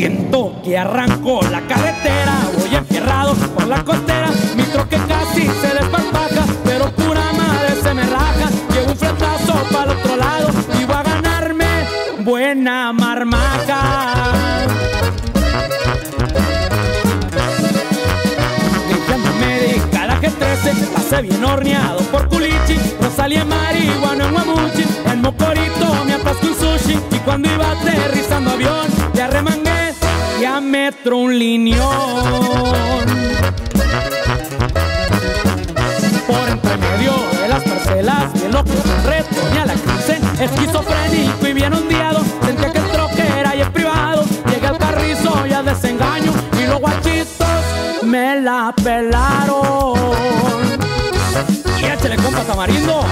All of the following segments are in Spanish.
momento que arrancó la carretera, voy enfierrado por la costera, mi troque casi se desparpaja, pero pura madre se me raja, llevo un fletazo para el otro lado y voy a ganarme buena marmaca. Limpiando médica la G13, pasé bien horneado por culichi, Rosalía marihuana en Guamuchi, el mocorito me atasco un sushi y cuando iba aterrizando avión, metro un lineón. Por entre medio de las parcelas, de loco con reto, ya la crucé, esquizofrénico y bien ondeado, sentía que el troque era y es privado, llegué al carrizo y al desengaño, y los guachitos me la pelaron. Y échale compa tamarindo,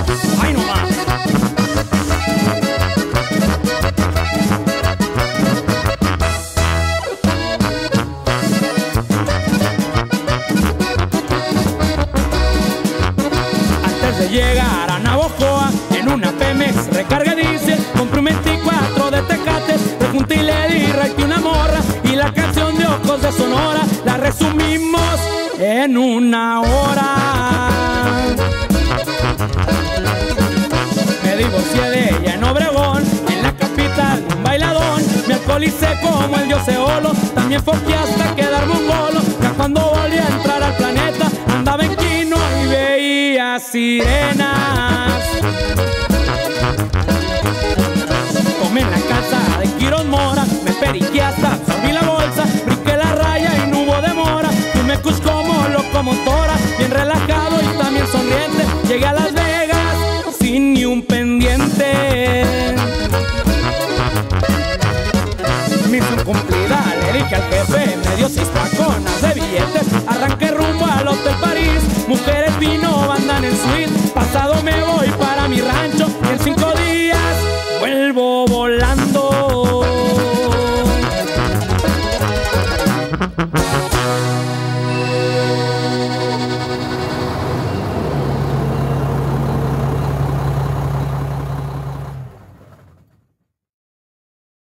De llegar a Navojoa, en una Pemex recarga diésel, compré un 24 de Tecate, pregunté y le di right una morra, y la canción de Ojos de Sonora la resumimos en una hora. Me divorcié de ella en Obregón, en la capital, un bailadón. Me alcoholicé como el dios Eolo, también foqué hasta quedarme sirenas. Come en la casa de Quirón Mora, me periqué hasta vi la bolsa, brinqué la raya y no hubo demora. Tú me cus como locomotora, bien relajado y también sonriente. Llegué a Las Vegas sin ni un pendiente. Me hizo cumplida, le dije al jefe, me dio seis taconas de billetes, arranqué rumbo al Hotel París, mujer pasado